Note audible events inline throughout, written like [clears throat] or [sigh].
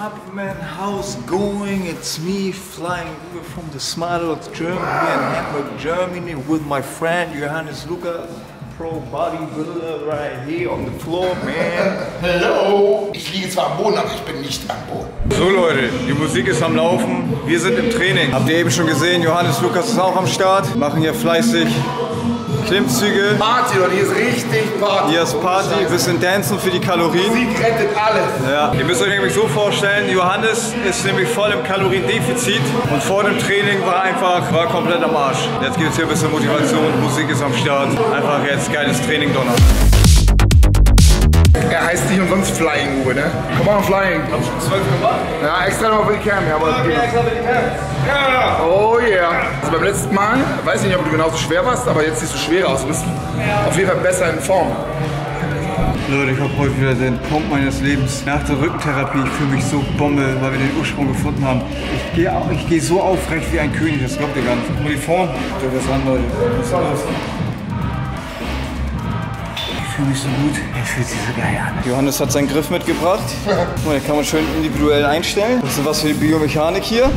up, man? How's going? It's me flying over from the Smartlock Germany and Hamburg, Germany with my friend Johannes Luca, pro bodybuilder right here on the floor, man. Hello! Ich liege zwar am Boden, aber ich bin nicht am Boden. So Leute, die Musik ist am Laufen, wir sind im Training. Habt ihr eben schon gesehen, Johannes Lukas ist auch am Start, machen hier fleißig Klimmzüge. Party, Leute, hier ist richtig Party. Hier ist Party, bisschen Dancen für die Kalorien. Musik rettet alles. Ja, ihr müsst euch nämlich so vorstellen, Johannes ist nämlich voll im Kaloriendefizit und vor dem Training war einfach, war komplett am Arsch. Jetzt gibt es hier ein bisschen Motivation, Musik ist am Start. Einfach jetzt geiles Training donnern. Er heißt nicht umsonst Flying Uwe, ne? Come on, Flying. Hab schon zwölf gemacht? Ja, extra nochmal für die Cam, ja, aber das geht noch. Ja! Oh yeah. Beim letzten Mal, weiß nicht, ob du genauso schwer warst, aber jetzt siehst du schwer aus. Du bist auf jeden Fall besser in Form. Leute, ich habe heute wieder den Pump meines Lebens. Nach der Rückentherapie, ich fühle mich so Bombe, weil wir den Ursprung gefunden haben. Ich gehe ich geh so aufrecht wie ein König, das glaubt ihr gar nicht. Guck mal die Form. Guckt euch das an, Leute. Was ist los? Ich fühle mich so gut. Es fühlt sich so geil an. Johannes hat seinen Griff mitgebracht. [laughs] Guck mal, den kann man schön individuell einstellen. Das ist was für die Biomechanik hier.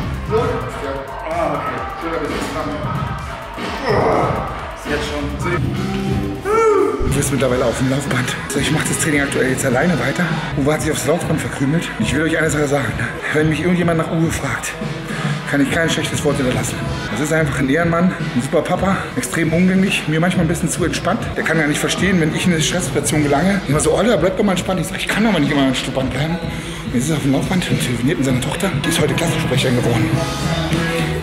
Du bist mittlerweile auf dem Laufband. Also ich mache das Training aktuell jetzt alleine weiter. Uwe hat sich aufs Laufband verkrümelt. Ich will euch eine Sache sagen. Wenn mich irgendjemand nach Uwe fragt, kann ich kein schlechtes Wort hinterlassen. Das ist einfach ein Ehrenmann, ein super Papa, extrem umgänglich, mir manchmal ein bisschen zu entspannt. Der kann ja nicht verstehen, wenn ich in eine Stresssituation gelange. Immer so, Alter, bleib doch mal entspannt. Ich sage, ich kann doch nicht immer entspannt bleiben. Jetzt ist er auf dem Laufband und telefoniert mit seiner Tochter. Die ist heute Klassensprecherin geworden.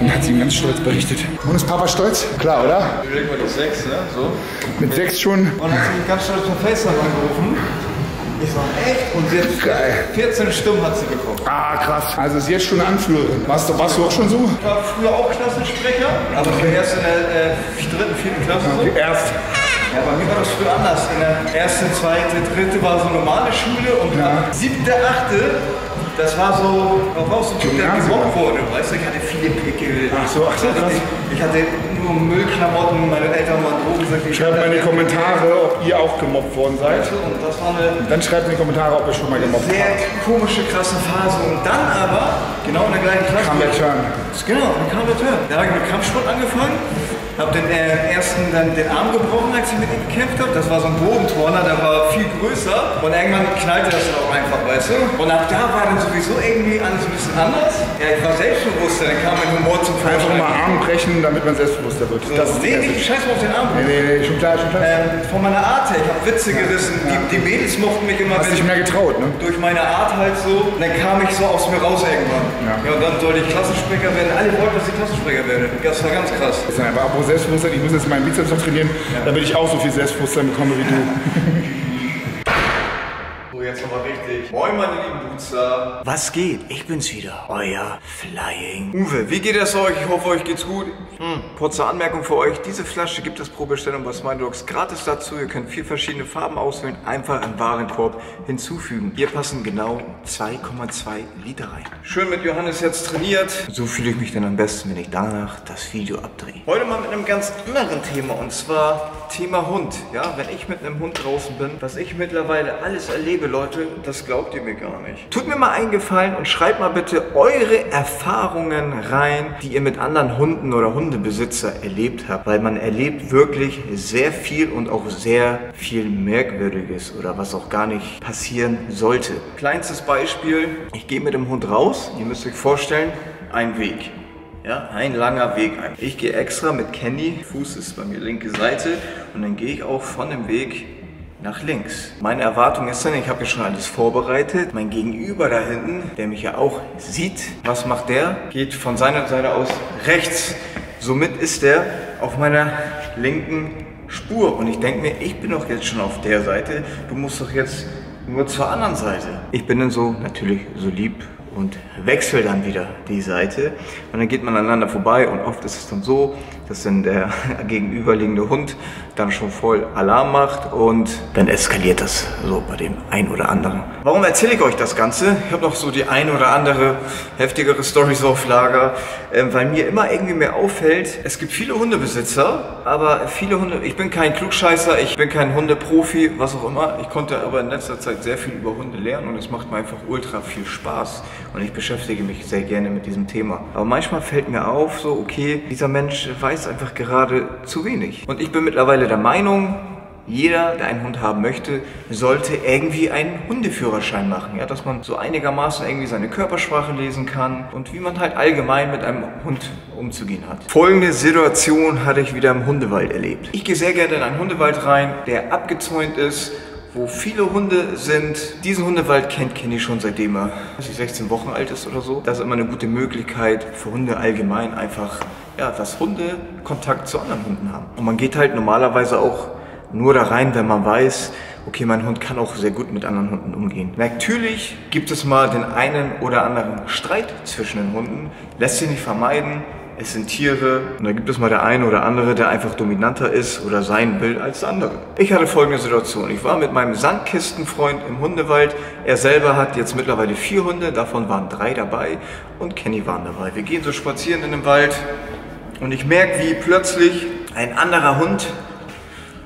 Und hat sie ihm ganz stolz berichtet. Und ist Papa stolz? Klar, oder? Überleg mal die sechs, ne? So. Mit sechs schon. Und hat sie mich ganz stolz per FaceTime angerufen. Ich sag, echt? Und sie hat Geil. 14 Stimmen hat sie bekommen. Ah, krass. Also ist jetzt schon eine Anführerin. Warst du, warst du auch schon so? Ich war früher auch Klassensprecher, aber ich war erst in der äh, dritten, vierten Klasse. so. Erst. Ja, bei mir war das früher anders. In der ersten, zweiten, dritte war so normale Schule und Ja. siebte, achte, das war so, auch so ein Typ, der gemobbt wurde. Weißt du, ich hatte viele Pickel. Ach so, ach so, krass. ich, ich hatte nur Müllklamotten, meine Eltern waren Drogen. Schreibt mal in die Kommentare, ob ihr auch gemobbt worden seid. Und das war eine Dann schreibt in die Kommentare, ob ihr schon mal gemobbt sehr habt. komische, krasse Phase. Und dann aber, genau in der gleichen Klasse. Kam der Turn. Genau, dann kam der Turn. Da habe ich mit Kampfsport angefangen. Hab den äh, ersten dann den Arm gebrochen, als ich mit ihm gekämpft habe. Das war so ein Bodenturner, der war viel größer. Und irgendwann knallte das dann auch einfach, weißt du? Und ab da war dann sowieso irgendwie alles ein bisschen anders. Ja, ich war selbstbewusster, dann kam mein Humor zum Einfach Vorschein. mal Arm brechen, damit man selbstbewusster wird. Das ist nee, nee, scheiß mal auf den Arm. Nee, nee, nee, schon klar, schon klar. Ähm, von meiner Art her, ich habe Witze gerissen. Die, die Mädels mochten mich immer, Hast dich ich mehr getraut, ne? durch meine Art halt so. Und dann kam ich so aus mir raus irgendwann. Ja. Ja, und dann sollte ich Klassensprecher werden. Alle wollten, dass ich Klassensprecher werde. Das war ganz krass. Das ist einfach Selbstbewusstsein, ich muss jetzt meinen Bizeps noch trainieren, damit ich auch so viel Selbstbewusstsein bekomme wie du. [laughs] Jetzt nochmal richtig. Moin, meine lieben Booster. Was geht? Ich bin's wieder. Euer Flying. Uwe, wie geht es euch? Ich hoffe, euch geht's gut. Hm, kurze Anmerkung für euch. Diese Flasche gibt es pro Bestellung bei Smiledogs gratis dazu. Ihr könnt vier verschiedene Farben auswählen, einfach im Warenkorb hinzufügen. Hier passen genau 2,2 Liter rein. Schön mit Johannes jetzt trainiert. So fühle ich mich dann am besten, wenn ich danach das Video abdrehe. Heute mal mit einem ganz anderen Thema und zwar Thema Hund. Ja, wenn ich mit einem Hund draußen bin, was ich mittlerweile alles erlebe, Leute, das glaubt ihr mir gar nicht. Tut mir mal einen Gefallen und schreibt mal bitte eure Erfahrungen rein, die ihr mit anderen Hunden oder Hundebesitzer erlebt habt, weil man erlebt wirklich sehr viel und auch sehr viel Merkwürdiges oder was auch gar nicht passieren sollte. Kleinstes Beispiel, ich gehe mit dem Hund raus, ihr müsst euch vorstellen, ein Weg. Ja, ein langer Weg. Ich gehe extra mit Candy, Fuß ist bei mir linke Seite und dann gehe ich auch von dem Weg nach links. Meine Erwartung ist dann, ich habe ja schon alles vorbereitet. Mein Gegenüber da hinten, der mich ja auch sieht, was macht der? Geht von seiner Seite aus rechts. Somit ist er auf meiner linken Spur. Und ich denke mir, ich bin doch jetzt schon auf der Seite. Du musst doch jetzt nur zur anderen Seite. Ich bin dann so natürlich so lieb und wechsle dann wieder die Seite und dann geht man aneinander vorbei und oft ist es dann so, dass dann der [laughs] gegenüberliegende Hund dann schon voll Alarm macht und dann eskaliert das so bei dem ein oder anderen. Warum erzähle ich euch das Ganze? Ich habe noch so die ein oder andere heftigere Storys auf Lager, ähm, weil mir immer irgendwie mehr auffällt, es gibt viele Hundebesitzer, aber viele Hunde, ich bin kein Klugscheißer, ich bin kein Hundeprofi, was auch immer. Ich konnte aber in letzter Zeit sehr viel über Hunde lernen und es macht mir einfach ultra viel Spaß. und ich beschäftige mich sehr gerne mit diesem Thema. Aber manchmal fällt mir auf, so, okay, dieser Mensch weiß einfach gerade zu wenig. Und ich bin mittlerweile der Meinung, jeder, der einen Hund haben möchte, sollte irgendwie einen Hundeführerschein machen. Ja, dass man so einigermaßen irgendwie seine Körpersprache lesen kann und wie man halt allgemein mit einem Hund umzugehen hat. Folgende Situation hatte ich wieder im Hundewald erlebt. Ich gehe sehr gerne in einen Hundewald rein, der abgezäunt ist wo viele Hunde sind. Diesen Hundewald kennt Kenny schon seitdem er 16 Wochen alt ist oder so. Das ist immer eine gute Möglichkeit für Hunde allgemein einfach, ja, dass Hunde Kontakt zu anderen Hunden haben. Und man geht halt normalerweise auch nur da rein, wenn man weiß, okay, mein Hund kann auch sehr gut mit anderen Hunden umgehen. Natürlich gibt es mal den einen oder anderen Streit zwischen den Hunden, lässt sich nicht vermeiden. Es sind Tiere und da gibt es mal der eine oder andere, der einfach dominanter ist oder sein will als der andere. Ich hatte folgende Situation. Ich war mit meinem Sandkistenfreund im Hundewald. Er selber hat jetzt mittlerweile vier Hunde, davon waren drei dabei und Kenny waren dabei. Wir gehen so spazieren in dem Wald und ich merke, wie plötzlich ein anderer Hund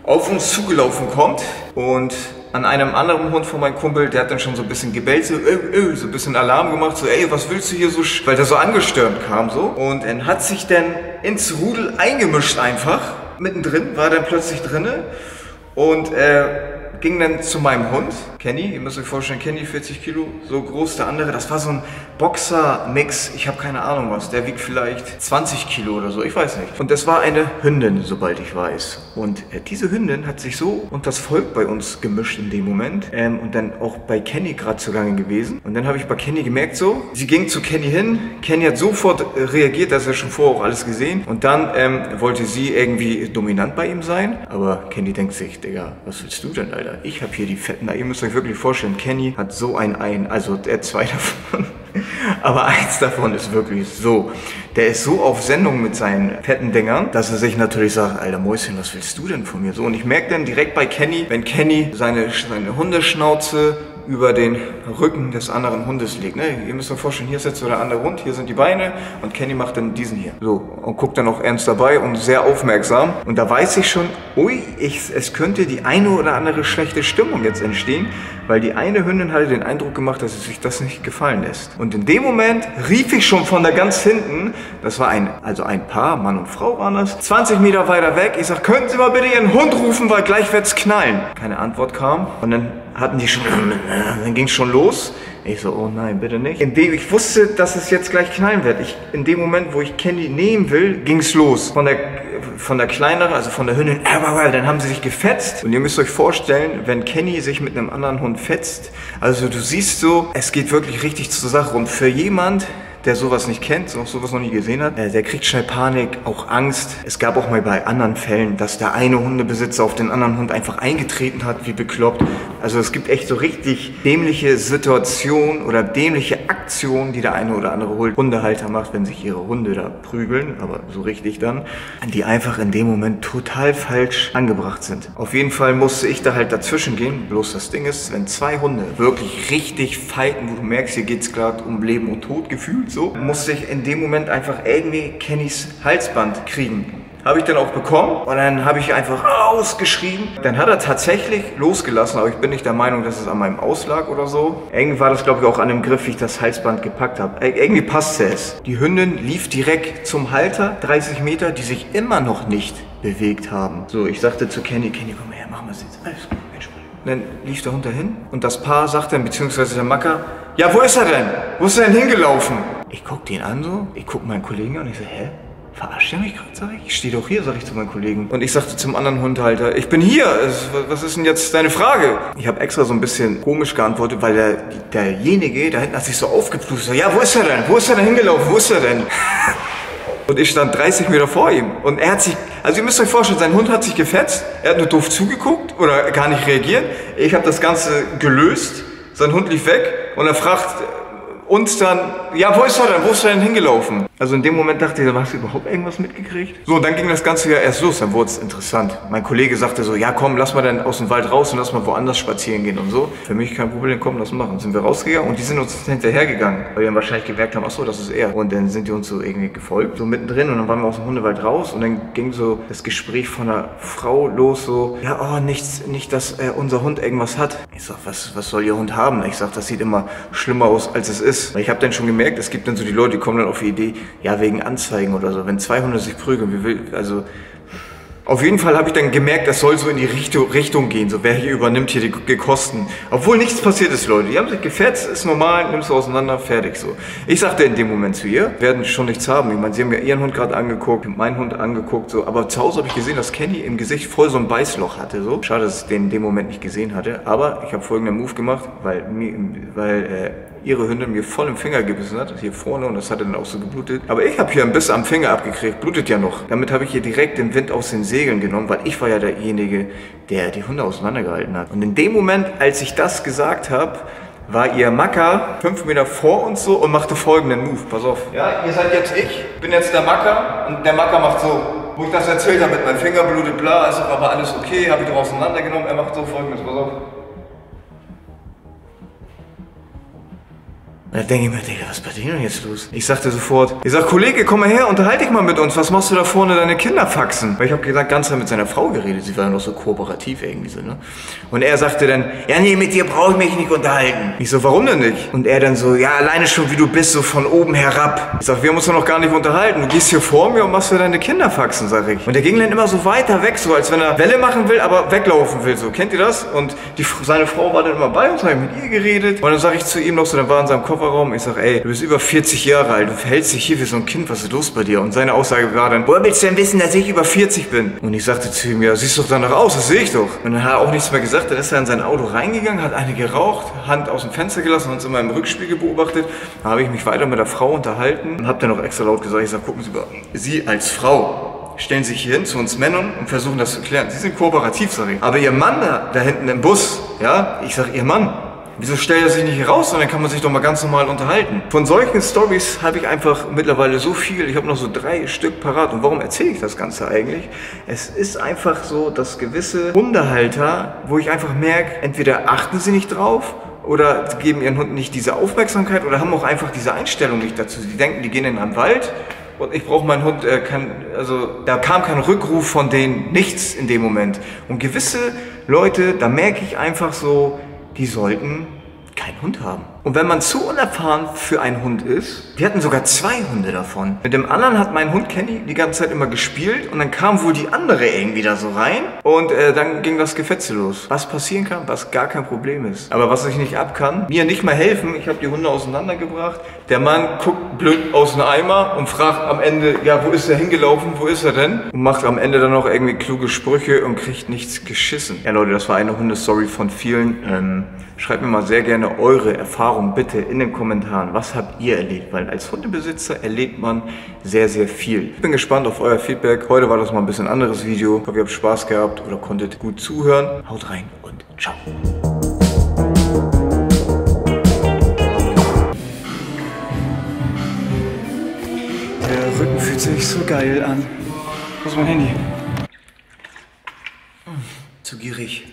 auf uns zugelaufen kommt und an einem anderen Hund von meinem Kumpel, der hat dann schon so ein bisschen gebellt, so, äh, äh, so ein bisschen Alarm gemacht, so, ey, was willst du hier so, weil der so angestürmt kam, so. Und er hat sich dann ins Rudel eingemischt einfach. Mittendrin war dann plötzlich drinne und äh, ging dann zu meinem Hund, Kenny, ihr müsst euch vorstellen, Kenny 40 Kilo, so groß, der andere, das war so ein Boxer-Mix, ich habe keine Ahnung was, der wiegt vielleicht 20 Kilo oder so, ich weiß nicht. Und das war eine Hündin, sobald ich weiß. Und äh, diese Hündin hat sich so und das Volk bei uns gemischt in dem Moment ähm, und dann auch bei Kenny gerade zugange gewesen. Und dann habe ich bei Kenny gemerkt so, sie ging zu Kenny hin, Kenny hat sofort äh, reagiert, das ist ja schon vorher auch alles gesehen. Und dann ähm, wollte sie irgendwie dominant bei ihm sein, aber Kenny denkt sich, Digga, was willst du denn, Alter? Ich habe hier die fetten, ihr müsst euch wirklich vorstellen, Kenny hat so ein Ein, also der zwei [laughs] davon. Aber eins davon ist wirklich so. Der ist so auf Sendung mit seinen fetten Dingern, dass er sich natürlich sagt, alter Mäuschen, was willst du denn von mir? So, und ich merke dann direkt bei Kenny, wenn Kenny seine, seine Hundeschnauze über den Rücken des anderen Hundes legt. Ne? Ihr müsst euch vorstellen, hier ist jetzt so der andere Hund, hier sind die Beine und Kenny macht dann diesen hier. So, und guckt dann auch ernst dabei und sehr aufmerksam. Und da weiß ich schon, ui, ich, es könnte die eine oder andere schlechte Stimmung jetzt entstehen, weil die eine Hündin hatte den Eindruck gemacht, dass sie sich das nicht gefallen lässt. Und in dem Moment rief ich schon von da ganz hinten, das war ein, also ein Paar, Mann und Frau waren das, 20 Meter weiter weg, ich sag, könnten Sie mal bitte Ihren Hund rufen, weil gleich wird's knallen. Keine Antwort kam und dann hatten die schon, [clears throat] dann ging es schon los. Ich so, oh nein, bitte nicht. Indem ich wusste, dass es jetzt gleich knallen wird. Ich, in dem Moment, wo ich Candy nehmen will, ging es los. Von der, von der kleineren, also von der Hündin, dann haben sie sich gefetzt. Und ihr müsst euch vorstellen, wenn Kenny sich mit einem anderen Hund fetzt, also du siehst so, es geht wirklich richtig zur Sache. Und für jemand, der sowas nicht kennt, sowas noch nie gesehen hat, äh, der kriegt schnell Panik, auch Angst. Es gab auch mal bei anderen Fällen, dass der eine Hundebesitzer auf den anderen Hund einfach eingetreten hat, wie bekloppt. Also es gibt echt so richtig dämliche Situationen oder dämliche Aktionen, die der eine oder andere Hundehalter macht, wenn sich ihre Hunde da prügeln, aber so richtig dann, die einfach in dem Moment total falsch angebracht sind. Auf jeden Fall musste ich da halt dazwischen gehen. Bloß das Ding ist, wenn zwei Hunde wirklich richtig fighten, wo du merkst, hier geht es gerade um Leben und Tod gefühlt, so, musste ich in dem Moment einfach irgendwie Kennys Halsband kriegen. Habe ich dann auch bekommen und dann habe ich einfach ausgeschrieben. Dann hat er tatsächlich losgelassen, aber ich bin nicht der Meinung, dass es an meinem Auslag oder so. Irgendwie war das, glaube ich, auch an dem Griff, wie ich das Halsband gepackt habe. irgendwie passte es. Die Hündin lief direkt zum Halter, 30 Meter, die sich immer noch nicht bewegt haben. So, ich sagte zu Kenny, Kenny, komm her, wir es jetzt. Alles gut, entspannt. Dann lief der Hund dahin und das Paar sagte dann, beziehungsweise der Macker, ja, wo ist er denn? Wo ist er denn hingelaufen? Ich guck den an so, ich guck meinen Kollegen an und ich so, hä? Verarscht er mich gerade, sag ich? Ich stehe doch hier, sag ich zu meinem Kollegen. Und ich sagte zum anderen Hundhalter, ich bin hier, was ist denn jetzt deine Frage? Ich habe extra so ein bisschen komisch geantwortet, weil der, derjenige da hinten hat sich so aufgeplustert. Ja, wo ist er denn? Wo ist er denn hingelaufen? Wo ist er denn? [laughs] Und ich stand 30 Meter vor ihm. Und er hat sich, also ihr müsst euch vorstellen, sein Hund hat sich gefetzt. Er hat nur doof zugeguckt oder gar nicht reagiert. Ich habe das Ganze gelöst. Sein Hund lief weg und er fragt uns dann, ja, wo ist er denn? Wo ist er denn hingelaufen? Also in dem Moment dachte ich, hast du überhaupt irgendwas mitgekriegt? So, und dann ging das Ganze ja erst los, dann wurde es interessant. Mein Kollege sagte so, ja komm, lass mal dann aus dem Wald raus und lass mal woanders spazieren gehen und so. Für mich kein Problem, komm, lass machen. Sind wir rausgegangen und die sind uns hinterhergegangen, weil wir dann wahrscheinlich gemerkt haben, ach so, das ist er. Und dann sind die uns so irgendwie gefolgt, so mittendrin und dann waren wir aus dem Hundewald raus und dann ging so das Gespräch von einer Frau los, so, ja, oh, nichts, nicht, dass äh, unser Hund irgendwas hat. Ich sag, was, was soll Ihr Hund haben? Ich sag, das sieht immer schlimmer aus, als es ist. Weil ich habe dann schon gemerkt, es gibt dann so die Leute, die kommen dann auf die Idee, ja, wegen Anzeigen oder so. Wenn zwei Hunde sich prügeln, wie will, also auf jeden Fall habe ich dann gemerkt, das soll so in die Richtung, Richtung gehen. So, wer hier übernimmt hier die, die Kosten. Obwohl nichts passiert ist, Leute. Die haben sich gefetzt, ist normal, nimmst du auseinander, fertig so. Ich sagte in dem Moment zu ihr, werden schon nichts haben. Ich meine, sie haben ja ihren Hund gerade angeguckt, meinen Hund angeguckt, so. Aber zu Hause habe ich gesehen, dass Kenny im Gesicht voll so ein Beißloch hatte, so. Schade, dass ich den in dem Moment nicht gesehen hatte. Aber ich habe folgenden Move gemacht, weil, weil äh, ihre Hündin mir voll im Finger gebissen hat, hier vorne, und das hatte dann auch so geblutet. Aber ich habe hier ein Biss am Finger abgekriegt, blutet ja noch. Damit habe ich hier direkt den Wind aus den Segeln genommen, weil ich war ja derjenige, der die Hunde auseinandergehalten hat. Und in dem Moment, als ich das gesagt habe, war ihr Macker fünf Meter vor uns so und machte folgenden Move. Pass auf. Ja, ihr seid jetzt ich, bin jetzt der Macker und der Macker macht so. Wo ich das erzählt habe mit meinem Finger blutet, bla, ist aber alles okay, habe ich doch auseinandergenommen. Er macht so folgendes, pass auf. Da denke ich mir, Digga, was ist bei denen jetzt los? Ich sagte sofort, ich sag, Kollege, komm mal her, unterhalte dich mal mit uns. Was machst du da vorne, deine Kinder faxen? Weil ich habe gesagt, ganz mit seiner Frau geredet. Sie war ja noch so kooperativ irgendwie so, ne? Und er sagte dann, ja, nee, mit dir brauche ich mich nicht unterhalten. Ich so, warum denn nicht? Und er dann so, ja, alleine schon wie du bist, so von oben herab. Ich sag, wir haben uns noch gar nicht unterhalten. Du gehst hier vor mir und machst für deine Kinder faxen, sag ich. Und der ging dann immer so weiter weg, so als wenn er Welle machen will, aber weglaufen will, so. Kennt ihr das? Und die, seine Frau war dann immer bei uns, habe ich mit ihr geredet. Und dann sag ich zu ihm noch so, dann war in seinem Kopf, Kofferraum. Ich sag, ey, du bist über 40 Jahre alt, du verhältst dich hier wie so ein Kind, was ist los bei dir? Und seine Aussage war dann, woher willst du denn wissen, dass ich über 40 bin? Und ich sagte zu ihm, ja, siehst doch danach aus, das sehe ich doch. Und dann hat er auch nichts mehr gesagt, dann ist er in sein Auto reingegangen, hat eine geraucht, Hand aus dem Fenster gelassen und uns immer im Rückspiegel beobachtet. Dann habe ich mich weiter mit der Frau unterhalten und habe dann noch extra laut gesagt, ich sag, gucken Sie mal, Sie als Frau stellen sich hier hin zu uns Männern und versuchen das zu klären. Sie sind kooperativ, sag ich. Aber Ihr Mann da, da hinten im Bus, ja, ich sag, Ihr Mann, Wieso stellt er sich nicht hier raus und kann man sich doch mal ganz normal unterhalten? Von solchen Stories habe ich einfach mittlerweile so viel. Ich habe noch so drei Stück parat. Und warum erzähle ich das Ganze eigentlich? Es ist einfach so, dass gewisse Hundehalter, wo ich einfach merke, entweder achten sie nicht drauf oder geben ihren Hunden nicht diese Aufmerksamkeit oder haben auch einfach diese Einstellung nicht dazu. Sie denken, die gehen in einen Wald und ich brauche meinen Hund, äh, kann, also da kam kein Rückruf von denen, nichts in dem Moment. Und gewisse Leute, da merke ich einfach so, die sollten keinen Hund haben. Und wenn man zu unerfahren für einen Hund ist, wir hatten sogar zwei Hunde davon. Mit dem anderen hat mein Hund Kenny die ganze Zeit immer gespielt und dann kam wohl die andere irgendwie da so rein und äh, dann ging das Gefetze los. Was passieren kann, was gar kein Problem ist. Aber was ich nicht ab kann, mir nicht mal helfen, ich habe die Hunde auseinandergebracht. Der Mann guckt blöd aus dem Eimer und fragt am Ende, ja, wo ist er hingelaufen, wo ist er denn? Und macht am Ende dann noch irgendwie kluge Sprüche und kriegt nichts geschissen. Ja Leute, das war eine Hundestory von vielen. Ähm, schreibt mir mal sehr gerne eure Erfahrungen Erfahrung bitte in den Kommentaren. Was habt ihr erlebt? Weil als Hundebesitzer erlebt man sehr, sehr viel. Ich bin gespannt auf euer Feedback. Heute war das mal ein bisschen anderes Video. Ich hoffe, ihr habt Spaß gehabt oder konntet gut zuhören. Haut rein und ciao. Der Rücken fühlt sich so geil an. Wo ist mein Handy? Hm, zu gierig.